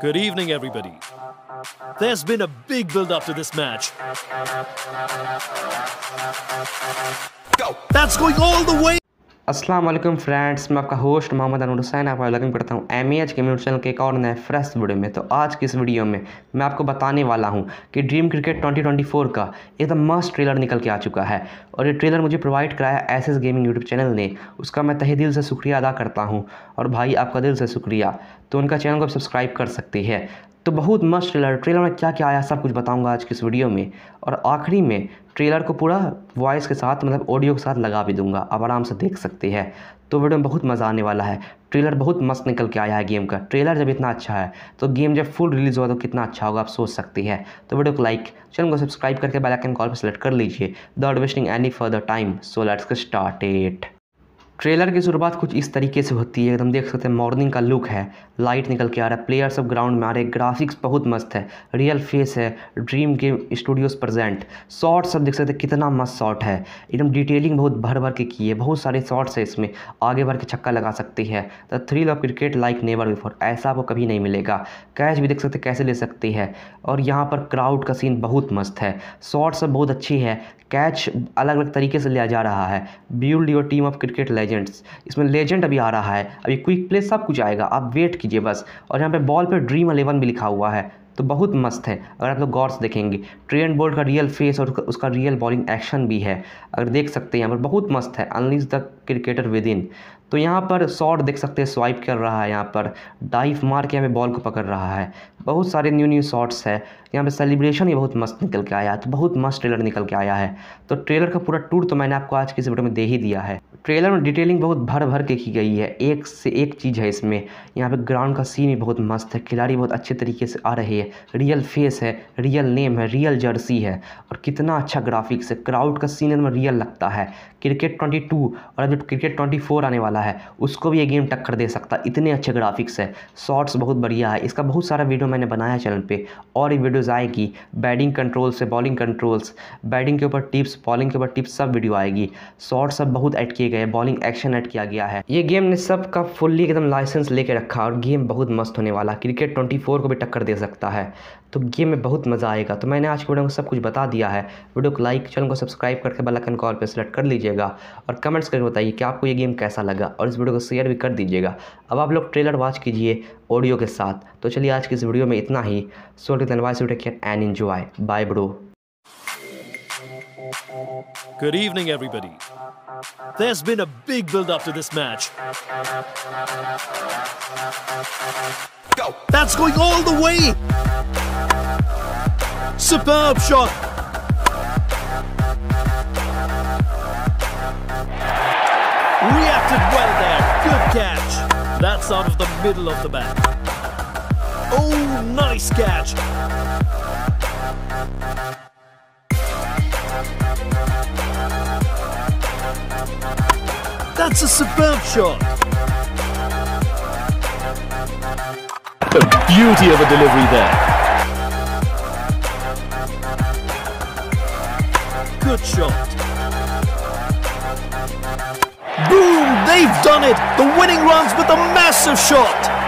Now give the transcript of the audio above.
Good evening, everybody. There's been a big build up to this match. That's going all the way. अस्सलाम वालेकुम friends, मैं आपका host Mohammad अनूर हुसैन आपका welcome करता हूँ एम एच गेमिंग चैनल के एक और नए फ्रेश वीडियो में। तो आज की इस वीडियो में मैं आपको बताने वाला हूँ कि ड्रीम क्रिकेट 2024 का एकदम मस्त ट्रेलर निकल के आ चुका है और ये ट्रेलर मुझे प्रोवाइड कराया S S gaming YouTube channel ने। उसका मैं तहे दिल से शुक्रिया अदा करता हूँ और भाई आपका दिल से शुक्रिया। तो उनका चैनल को सब्सक्राइब कर सकते हैं। तो बहुत मस्त ट्रेलर ट्रेलर में क्या क्या आया, सब कुछ बताऊँगा आज की इस वीडियो में। और आखिरी में ट्रेलर को पूरा वॉइस के साथ मतलब ऑडियो के साथ लगा भी दूँगा। आप आराम से देख सकते हैं। तो वीडियो में बहुत मज़ा आने वाला है। ट्रेलर बहुत मस्त निकल के आया है गेम का। ट्रेलर जब इतना अच्छा है तो गेम जब फुल रिलीज़ हुआ तो कितना अच्छा होगा, आप सोच सकते हैं। तो वीडियो को लाइक चैनल को सब्सक्राइब करके बेल आइकन कॉल पर सेलेक्ट कर लीजिए। That wasting any further time so let's start it trailer की शुरुआत कुछ इस तरीके से होती है। एकदम देख सकते हैं, मॉर्निंग का लुक है। लाइट निकल के आ रहा है प्लेयर सब ग्राउंड में आ रहे हैं, ग्राफिक्स बहुत मस्त है। रियल फेस है, dream game studios present. Short सब देख सकते हैं, कितना मस्त शॉट है। एकदम डिटेलिंग बहुत भर भर के की है। बहुत सारे शॉर्ट्स है इसमें, आगे बढ़ के छक्का लगा सकती है। The thrill of cricket like never before, ऐसा आपको कभी नहीं मिलेगा। कैच भी देख सकते कैसे ले सकती है। और यहाँ पर क्राउड का सीन बहुत मस्त है। शॉर्ट सब बहुत अच्छी है कैच अलग अलग तरीके से लिया जा रहा है। Build your team of cricket legends. इसमें लेजेंड अभी आ रहा है। अभी क्विक प्ले सब कुछ आएगा। आप वेट कीजिए बस। और यहाँ पे बॉल पे ड्रीम अलेवन भी लिखा हुआ है। तो बहुत मस्त है। अगर आप लोग गौर से देखेंगे ट्रेंड बोल्ट का रियल फेस और उसका रियल बॉलिंग एक्शन भी है। अगर देख सकते हैं यहाँ पर, बहुत मस्त है। Unleash the cricketer within तो यहाँ पर शॉट देख सकते हैं, स्वाइप कर रहा है यहाँ पर। डाइव मार के यहाँ पे बॉल को पकड़ रहा है। बहुत सारे न्यू न्यू शॉट्स है। यहाँ पे सेलिब्रेशन ही बहुत मस्त निकल के आया है। तो बहुत मस्त ट्रेलर निकल के आया है। तो ट्रेलर का पूरा टूर तो मैंने आपको आज की इस वीडियो में दे ही दिया है। ट्रेलर में डिटेलिंग बहुत भर भर के की गई है। एक से एक चीज़ है इसमें। यहाँ पे ग्राउंड का सीन भी बहुत मस्त है। खिलाड़ी बहुत अच्छे तरीके से आ रहे हैं। रियल फेस है रियल नेम है रियल जर्सी है। और कितना अच्छा ग्राफिक्स है। क्राउड का सीन एकदम रियल लगता है। क्रिकेट ट्वेंटी और अभी क्रिकेट ट्वेंटी आने वाला है उसको भी ये गेम टक्कर दे सकता है इतने अच्छे ग्राफिक्स है शॉर्ट्स बहुत बढ़िया है, इसका बहुत सारा वीडियो मैंने बनाया चैनल पे, और ये वीडियोज़ आएगी बैटिंग कंट्रोल से बॉलिंग कंट्रोल्स बैटिंग के ऊपर टिप्स बॉलिंग के ऊपर टिप्स सब वीडियो आएगी शॉर्ट्स सब बहुत ऐड किए गए बॉलिंग एक्शन ऐड किया गया है। ये गेम ने सब का फुल्ली एकदम लाइसेंस लेके रखा, और गेम बहुत मस्त होने वाला क्रिकेट ट्वेंटी को भी टक्कर दे सकता है। तो गेम में बहुत मज़ा आएगा। तो मैंने आज के वीडियो में सब कुछ बता दिया है। वीडियो को लाइक, चैनल को सब्सक्राइब करके बेल आइकन कॉल पर सेलेक्ट कर लीजिएगा और कमेंट्स करके बताइए कि आपको ये गेम कैसा लगा और इस वीडियो को शेयर भी कर दीजिएगा। अब आप लोग ट्रेलर वॉच कीजिए ऑडियो के साथ। तो चलिए आज की इस वीडियो में इतना ही। सो धन्यवाद and enjoy bye bro. Good evening, everybody. There's been a big build up to this match. Go! That's going all the way! Superb shot! Reacted well there. Good catch. That's out of the middle of the bat. Oh, nice catch. That's a superb shot. The beauty of a delivery there. Good shot. Boom! They've done it! The winning runs with a massive shot!